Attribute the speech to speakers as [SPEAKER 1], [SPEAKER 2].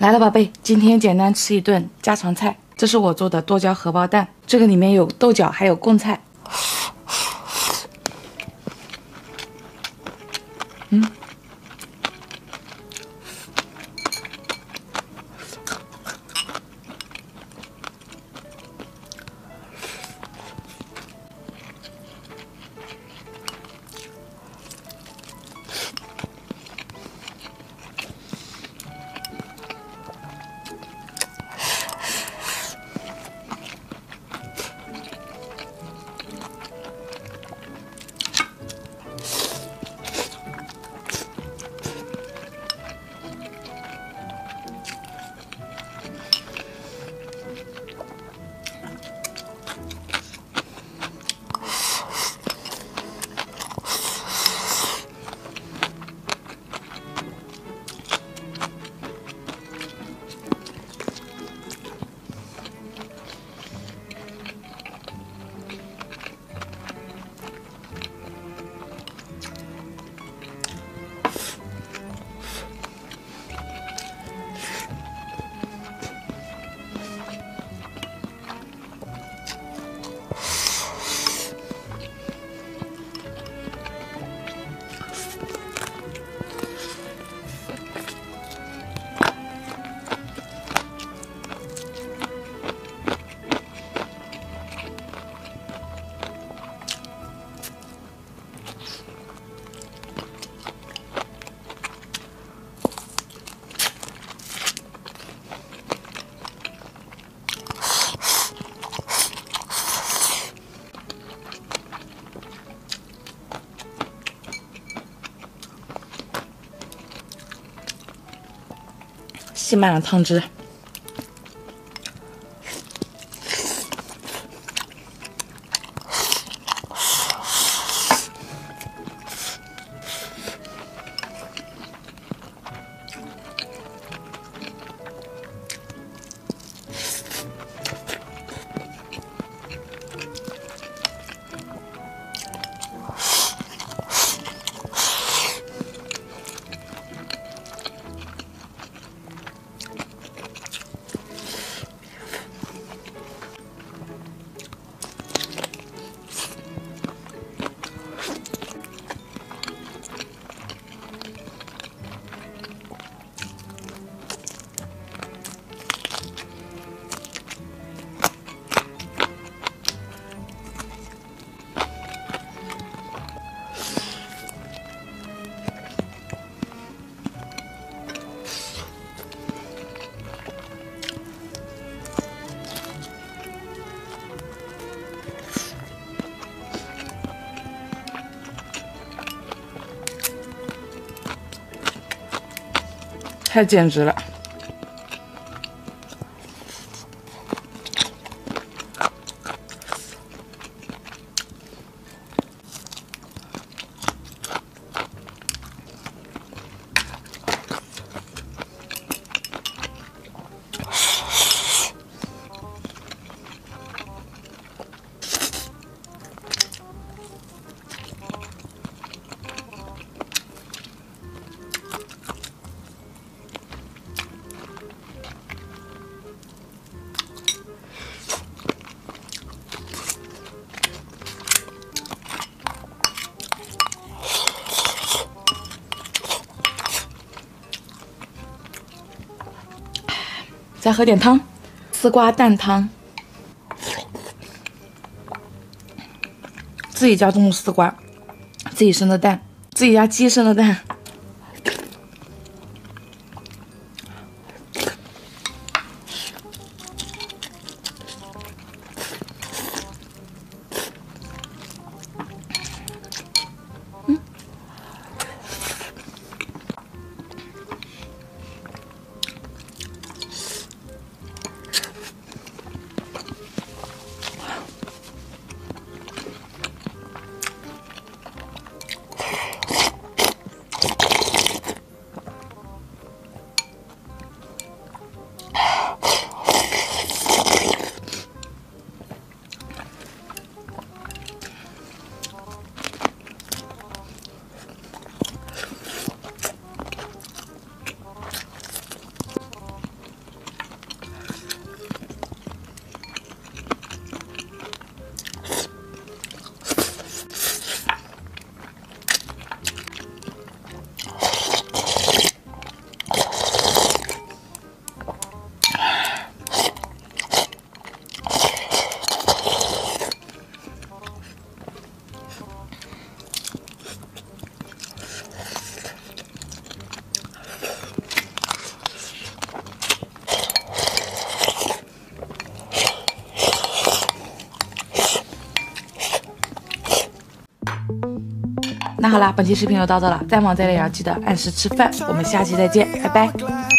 [SPEAKER 1] 来了，宝贝，今天简单吃一顿家常菜。这是我做的剁椒荷包蛋，这个里面有豆角，还有贡菜。嗯。吸满了汤汁。太简直了！再喝点汤，丝瓜蛋汤，自己家种的丝瓜，自己生的蛋，自己家鸡生的蛋。那好啦，本期视频就到这了，再忙再累也要记得按时吃饭。我们下期再见，拜拜。